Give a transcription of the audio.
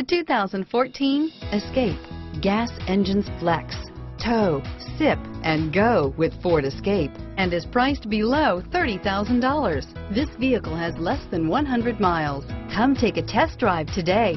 The 2014 Escape. Gas engines flex, tow, sip, and go with Ford Escape and is priced below $30,000. This vehicle has less than 100 miles. Come take a test drive today.